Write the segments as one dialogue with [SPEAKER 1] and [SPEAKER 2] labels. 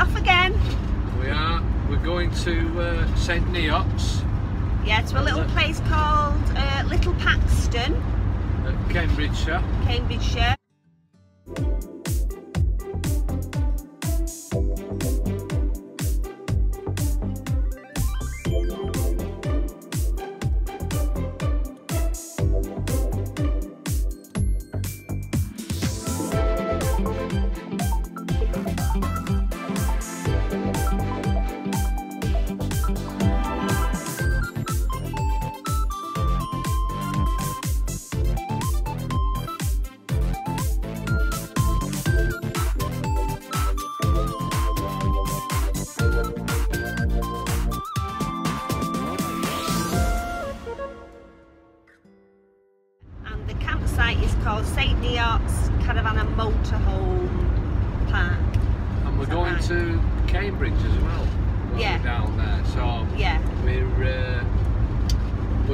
[SPEAKER 1] off again.
[SPEAKER 2] We are. We're going to uh, St Neots
[SPEAKER 1] Yeah, to a little place called uh, Little Paxton,
[SPEAKER 2] at Cambridgeshire.
[SPEAKER 1] Cambridgeshire.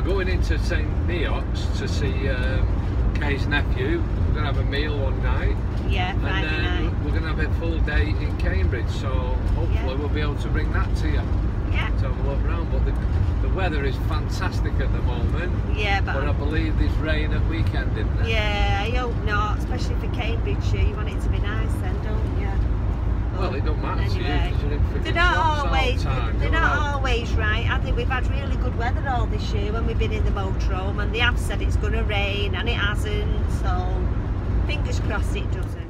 [SPEAKER 2] Going into St Neots to see um, Kay's nephew. We're going to have a meal one night.
[SPEAKER 1] yeah,
[SPEAKER 2] And
[SPEAKER 1] Friday
[SPEAKER 2] then
[SPEAKER 1] night.
[SPEAKER 2] we're going to have a full day in Cambridge. So hopefully
[SPEAKER 1] Yeah.
[SPEAKER 2] we'll be able to bring that to you.
[SPEAKER 1] Yeah,
[SPEAKER 2] to have a look around. But the, the weather is fantastic at the moment.
[SPEAKER 1] yeah, but,
[SPEAKER 2] But I believe there's rain at weekend, isn't there?
[SPEAKER 1] yeah, I hope not, especially for Cambridgeshire. You want it to be nice then, don't you?
[SPEAKER 2] Well, it don't matter you
[SPEAKER 1] Anyway.
[SPEAKER 2] in
[SPEAKER 1] They're not always.
[SPEAKER 2] time.
[SPEAKER 1] They're not
[SPEAKER 2] they?
[SPEAKER 1] always right. I think we've had really good weather all this year when we've been in the motorhome, and they have said it's going to rain, and it hasn't. So, fingers crossed it doesn't.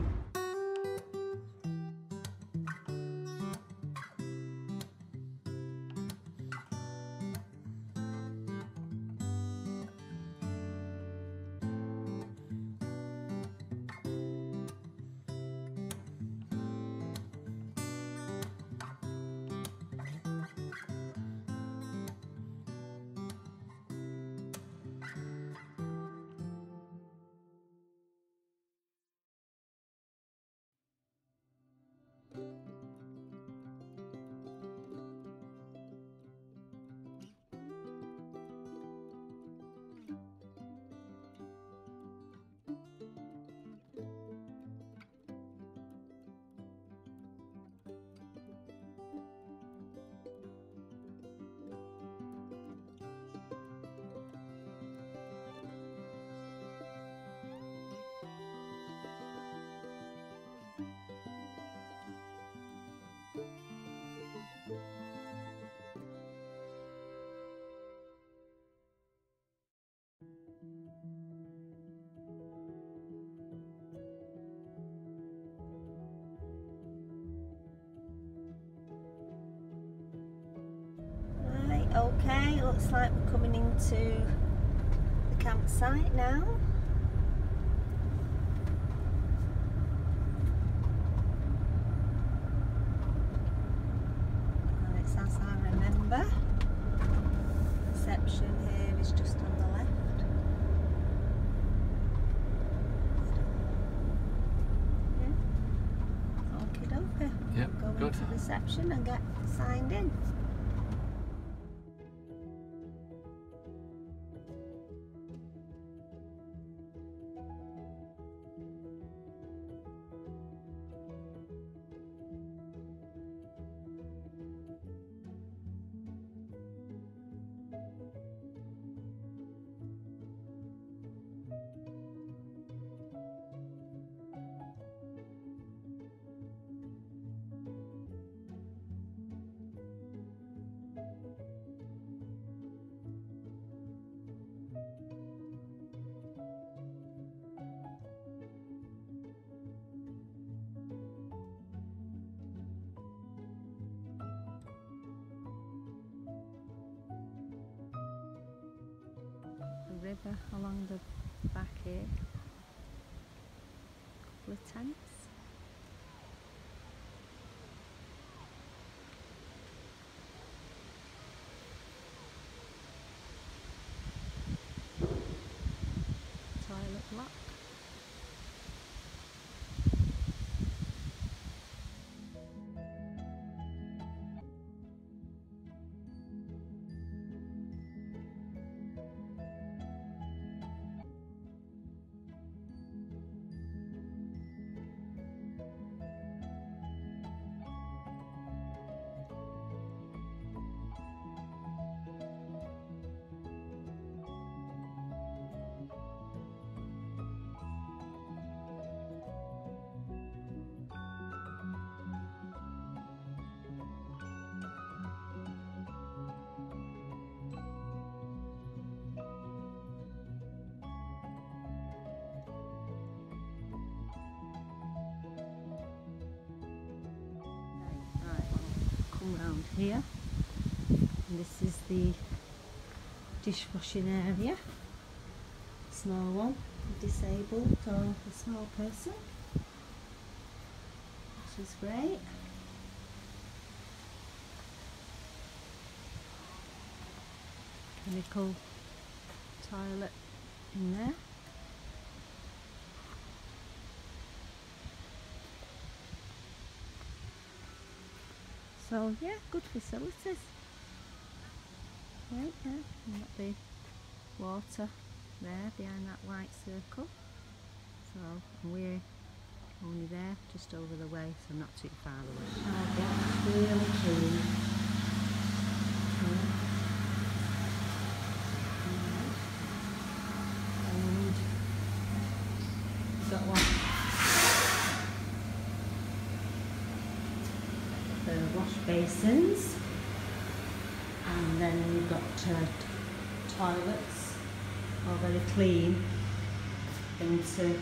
[SPEAKER 1] Okay, looks like we're coming into the campsite now. And it's as I remember. Reception here is just on the left. Yeah. Okie dokie.
[SPEAKER 2] Yep,
[SPEAKER 1] Go into reception and get signed in. Along the back here. A Couple of tents. Here. And this is the dishwashing area. Small one, disabled or a small person. Which is great. Chemical toilet in there. So yeah, good facilities. Right there, and got the water there behind that white circle. So we're only there, just over the way, so not too far away. Oh yeah, really clean. Yeah. And got one the wash basins and then we've got toilets. All very clean. Into do the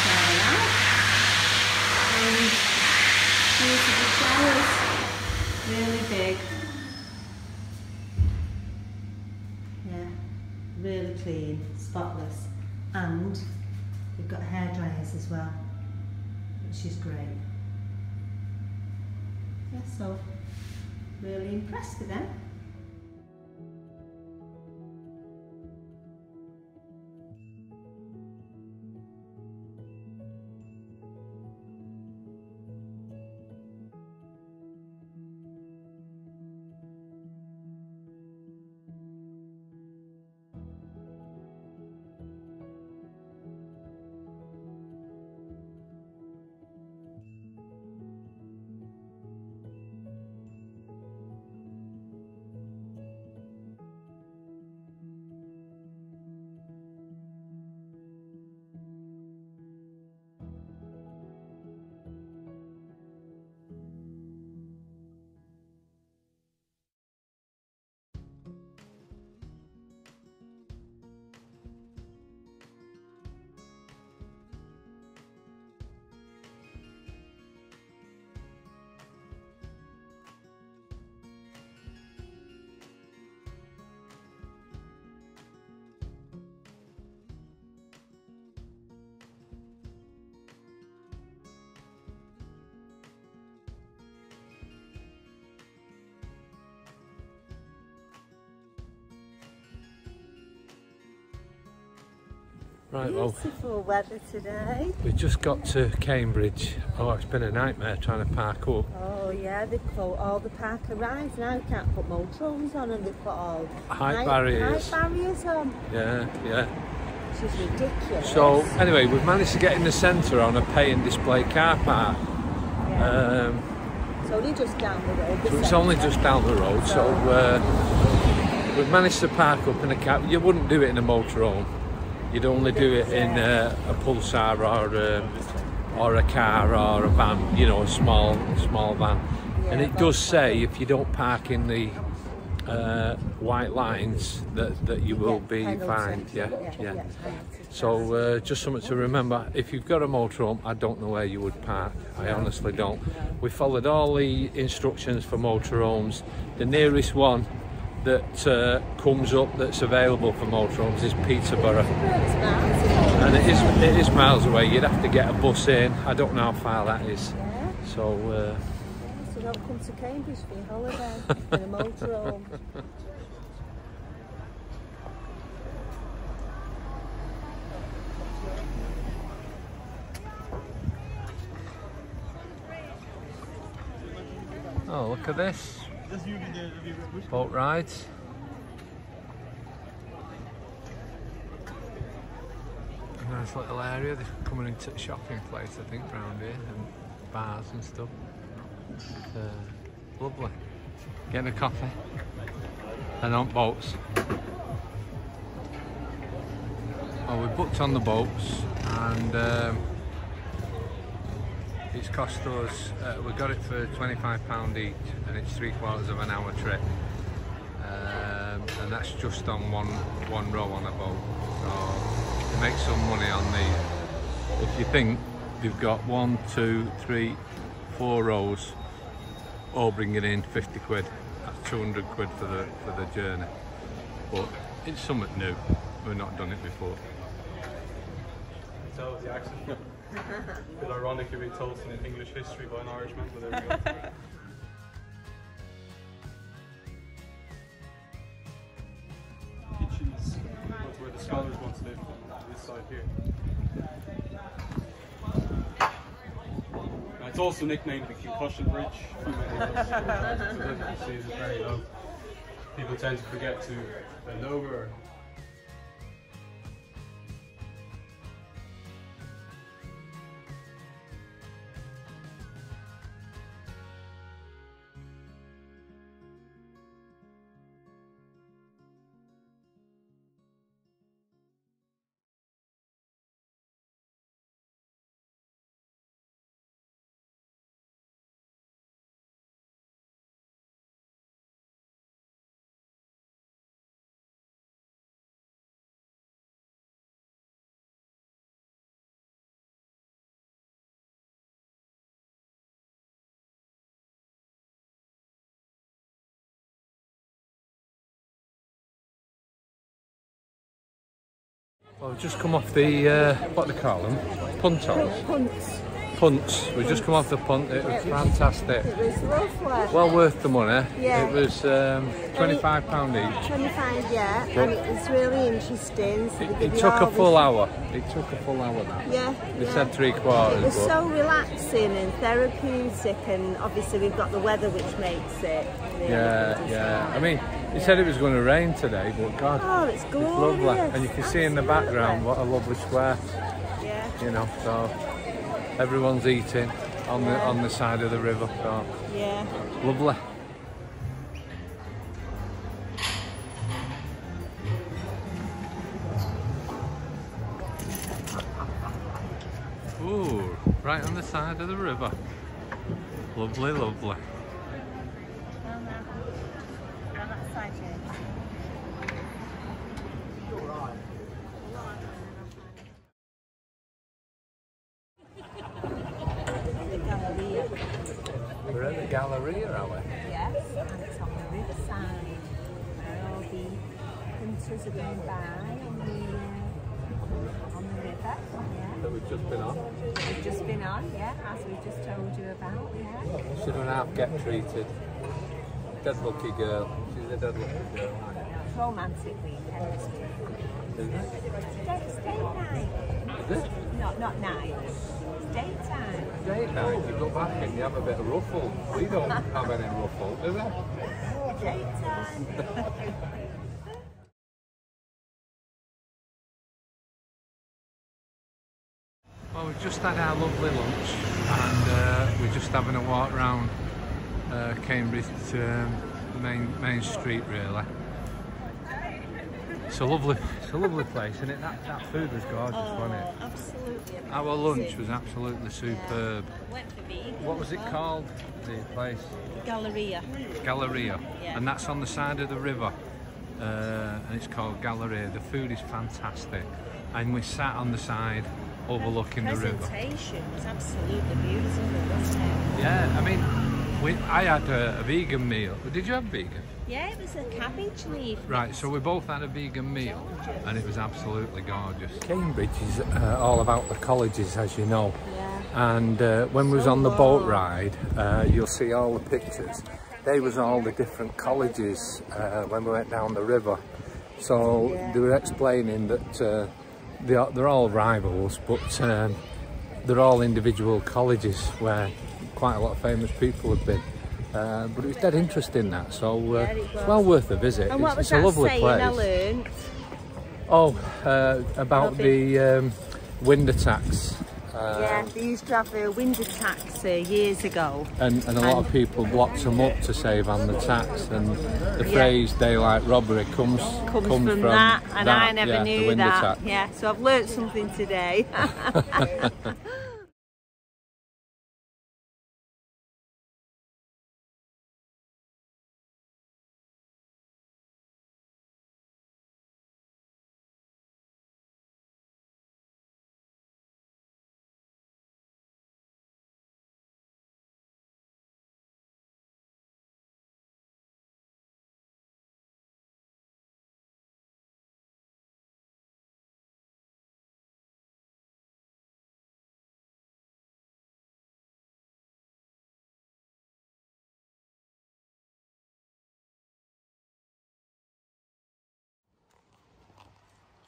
[SPEAKER 1] shower out and beautiful showers. Really big. Yeah really clean spotless. And we've got hair dryers as well which is great yeah, so really impressed with them.
[SPEAKER 2] Right, well,
[SPEAKER 1] Beautiful weather today.
[SPEAKER 2] we just got to Cambridge. Oh, it's been a nightmare trying to park up.
[SPEAKER 1] Oh yeah, they've put all the park arrives now. You can't put motorhomes on and they've put all
[SPEAKER 2] Height barriers.
[SPEAKER 1] Height barriers on.
[SPEAKER 2] Yeah, yeah.
[SPEAKER 1] Which is ridiculous.
[SPEAKER 2] So, anyway, we've managed to get in the centre on a pay and display car park.
[SPEAKER 1] yeah.
[SPEAKER 2] Um,
[SPEAKER 1] it's only just down the road. the
[SPEAKER 2] so it's only just down the road, so uh, we've managed to park up in a cab. You wouldn't do it in a motorhome. You'd only do it in uh, a Pulsar or um, or a car or a van, you know, a small small van. and it does say if you don't park in the uh, white lines that, that you will be fined. Yeah,
[SPEAKER 1] yeah,
[SPEAKER 2] yeah. So uh, just something to remember. If you've got a motorhome, I don't know where you would park. I honestly don't. We followed all the instructions for motorhomes. The nearest one that uh, comes up that's available for motorhomes is Peterborough, and it is it is miles away. You'd have to get a bus in. I don't know how far that is.
[SPEAKER 1] Yeah.
[SPEAKER 2] So uh,
[SPEAKER 1] So don't come to Cambridge for your holiday in a motorhome.
[SPEAKER 2] oh, look at this boat rides. Nice little area. They're coming into the shopping place, I think, round here, and bars and stuff. Uh, lovely. Getting a coffee and on boats. Well, we booked on the boats and um, it's cost us, uh, we got it for £25 each and it's three quarters of an hour trip. Um, and that's just on one one row on a boat. So you make some money on the, if you think you've got one, two, three, four rows all bringing in 50 quid. That's 200 quid for the for the journey. But it's something new. We've not done it before.
[SPEAKER 3] tell with the accent. a bit ironic if we told us in English history by an Irishman, but there we go. it's also nicknamed the concussion bridge. People tend to forget to bend over
[SPEAKER 2] Well, we've just come off the, uh, what do they call them? Puntos.
[SPEAKER 1] Punts.
[SPEAKER 2] Punts. We've just come off the punt. It was fantastic.
[SPEAKER 1] It was lovely.
[SPEAKER 2] Well worth the money.
[SPEAKER 1] Yeah.
[SPEAKER 2] It was um, £25 each.
[SPEAKER 1] 25, yeah, and it was really interesting. So
[SPEAKER 2] It, it took a full hour. It took a full hour that.
[SPEAKER 1] Yeah,
[SPEAKER 2] They
[SPEAKER 1] yeah.
[SPEAKER 2] said three quarters.
[SPEAKER 1] It was
[SPEAKER 2] but
[SPEAKER 1] so relaxing and therapeutic, and obviously we've got the weather which makes it. Really
[SPEAKER 2] yeah, yeah.
[SPEAKER 1] well.
[SPEAKER 2] I mean, he said it was going to rain today, but God,
[SPEAKER 1] Oh, it's
[SPEAKER 2] it's lovely. And you can see in the background what a lovely square,
[SPEAKER 1] Yeah,
[SPEAKER 2] you know. So everyone's eating on the on the side of the river. So
[SPEAKER 1] yeah.
[SPEAKER 2] lovely. Ooh, right on the side of the river. Lovely, lovely. Should half get treated. Dead lucky girl. She's a dead lucky girl.
[SPEAKER 1] It's romantic weekend.
[SPEAKER 2] Isn't it?
[SPEAKER 1] Night.
[SPEAKER 2] Is it?
[SPEAKER 1] Not, not night. It's daytime.
[SPEAKER 2] Date night, you go back and you have a bit of ruffle. We don't have any ruffle, do we?
[SPEAKER 1] Daytime.
[SPEAKER 2] just had our lovely lunch and uh, we're just having a walk round uh, Cambridge um, main main street really. It's a lovely, it's a lovely place, isn't it? That, that food was gorgeous, wasn't it?
[SPEAKER 1] absolutely.
[SPEAKER 2] Our lunch was absolutely superb.
[SPEAKER 1] Went for.
[SPEAKER 2] What was it called? The place?
[SPEAKER 1] Galleria.
[SPEAKER 2] Galleria,
[SPEAKER 1] Yeah.
[SPEAKER 2] and that's on the side of the river, uh, and it's called Galleria. The food is fantastic, and we sat on the side overlooking the river.
[SPEAKER 1] Presentation was absolutely beautiful, wasn't it?
[SPEAKER 2] Yeah, I mean, we, I had a, a vegan meal. Did you have vegan?
[SPEAKER 1] Yeah, it was a cabbage leaf.
[SPEAKER 2] Right, so we both had a vegan meal, and it was absolutely gorgeous. Cambridge is uh, all about the colleges, as you know.
[SPEAKER 1] Yeah.
[SPEAKER 2] And uh, when we was
[SPEAKER 1] So
[SPEAKER 2] on the boat ride, uh, you'll see all the pictures. They was all the different colleges uh, when we went down the river. So
[SPEAKER 1] Yeah.
[SPEAKER 2] they were explaining that uh, they are, they're all rivals, but um, they're all individual colleges where quite a lot of famous people have been. Uh, but it was dead interesting that, so uh,
[SPEAKER 1] Yeah, it
[SPEAKER 2] it's well worth a visit.
[SPEAKER 1] And
[SPEAKER 2] it's,
[SPEAKER 1] what was
[SPEAKER 2] it's
[SPEAKER 1] that
[SPEAKER 2] a lovely
[SPEAKER 1] saying
[SPEAKER 2] place.
[SPEAKER 1] I?
[SPEAKER 2] Oh, uh, about
[SPEAKER 1] Nothing.
[SPEAKER 2] the um, window tax.
[SPEAKER 1] Yeah, they used to have a window tax uh, years ago.
[SPEAKER 2] and, and a lot of people blocked them up to save on the tax. And the
[SPEAKER 1] Yeah.
[SPEAKER 2] phrase "daylight robbery" comes
[SPEAKER 1] Comes, from, that, and
[SPEAKER 2] that,
[SPEAKER 1] I never
[SPEAKER 2] yeah,
[SPEAKER 1] knew that.
[SPEAKER 2] tax.
[SPEAKER 1] Yeah, so I've learnt something today.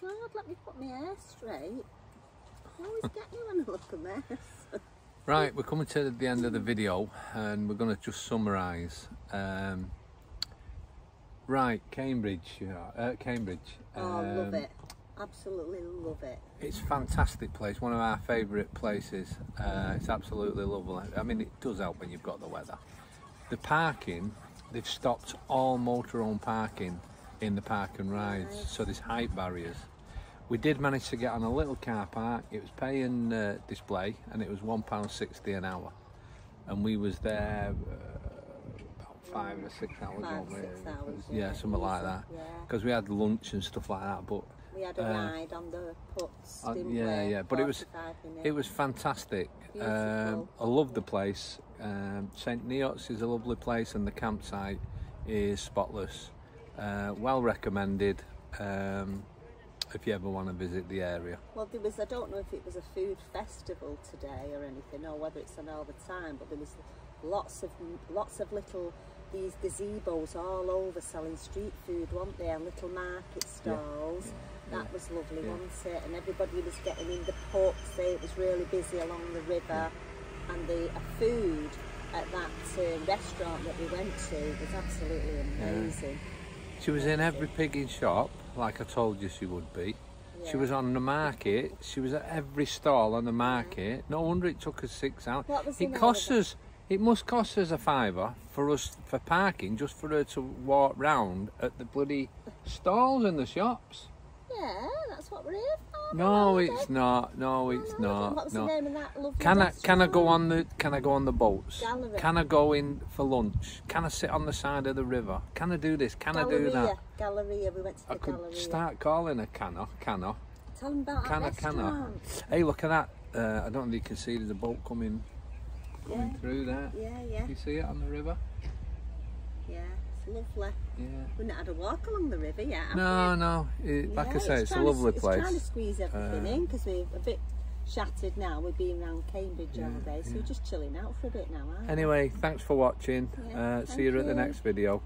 [SPEAKER 1] God, let me put my hair straight. I always get me when I look a mess.
[SPEAKER 2] Right, we're coming to the end of the video and we're going to just summarise. Um, right, Cambridge, uh, Cambridge.
[SPEAKER 1] oh, love
[SPEAKER 2] um,
[SPEAKER 1] it. Absolutely love it.
[SPEAKER 2] It's a fantastic place, one of our favourite places. Uh, it's absolutely lovely. I mean, it does help when you've got the weather. The parking, they've stopped all motorhome parking in the park and rides, so there's height barriers. We did manage to get on a little car park. It was pay and uh, display, and it was one pound sixty an hour, and we was there uh, about five or six hours.
[SPEAKER 1] Five, six hours,
[SPEAKER 2] Yeah,
[SPEAKER 1] yeah,
[SPEAKER 2] something like that.
[SPEAKER 1] yeah.
[SPEAKER 2] Because we had lunch and stuff like that, but
[SPEAKER 1] We had a
[SPEAKER 2] Uh,
[SPEAKER 1] ride on the punts,
[SPEAKER 2] uh, yeah,
[SPEAKER 1] we?
[SPEAKER 2] yeah, but it was it was fantastic. Um, I love the place. Um, St Neots is a lovely place, and the campsite is spotless. Uh, well recommended um, if you ever want to visit the area.
[SPEAKER 1] Well, there was, I don't know if it was a food festival today or anything, or whether it's on all the time, but there was lots of lots of little these gazebos all over selling street food, weren't they? And little market stalls. That
[SPEAKER 2] yeah,
[SPEAKER 1] was lovely,
[SPEAKER 2] yeah.
[SPEAKER 1] wasn't it? And everybody was getting in the punts. It was really busy along the river, and the food at that uh, restaurant that we went to was absolutely amazing.
[SPEAKER 2] She was in every pigging shop, like I told you she would be. She was on the market. She was at every stall on the market. No wonder it took us six hours. It costs us. It must cost us a fiver for us for parking, just for her to walk round at the bloody stalls in the shops.
[SPEAKER 1] Yeah, that's what we're here for.
[SPEAKER 2] No, it's not. No, it's not.
[SPEAKER 1] What was
[SPEAKER 2] no.
[SPEAKER 1] the name of that lovely
[SPEAKER 2] Can I can I go on the can I go on the boats?
[SPEAKER 1] Gallery.
[SPEAKER 2] Can I go in for lunch? Can I sit on the side of the river? Can I do this? Can I do that?
[SPEAKER 1] Galleria, Galleria. We went to the
[SPEAKER 2] I could
[SPEAKER 1] Galleria.
[SPEAKER 2] start calling her Canna, Canna.
[SPEAKER 1] Tell them about
[SPEAKER 2] Can I,
[SPEAKER 1] that
[SPEAKER 2] can I?
[SPEAKER 1] restaurant.
[SPEAKER 2] Hey, look at that. Uh, I don't know if you can see there's a boat coming coming
[SPEAKER 1] Yeah.
[SPEAKER 2] through there.
[SPEAKER 1] Yeah, yeah,
[SPEAKER 2] You see it on the river?
[SPEAKER 1] yeah. It's lovely.
[SPEAKER 2] Yeah.
[SPEAKER 1] We've not had a walk along the river yet.
[SPEAKER 2] No, no. It,
[SPEAKER 1] we?
[SPEAKER 2] like I say, it's, a
[SPEAKER 1] trying to-
[SPEAKER 2] lovely
[SPEAKER 1] It's trying to squeeze everything
[SPEAKER 2] Uh,
[SPEAKER 1] in because we're a bit shattered now. We've been around Cambridge all
[SPEAKER 2] Yeah,
[SPEAKER 1] day, so
[SPEAKER 2] yeah.
[SPEAKER 1] we're just chilling out for a bit now, aren't we?
[SPEAKER 2] Anyway, thanks for watching.
[SPEAKER 1] Yeah,
[SPEAKER 2] uh, see you at the next video.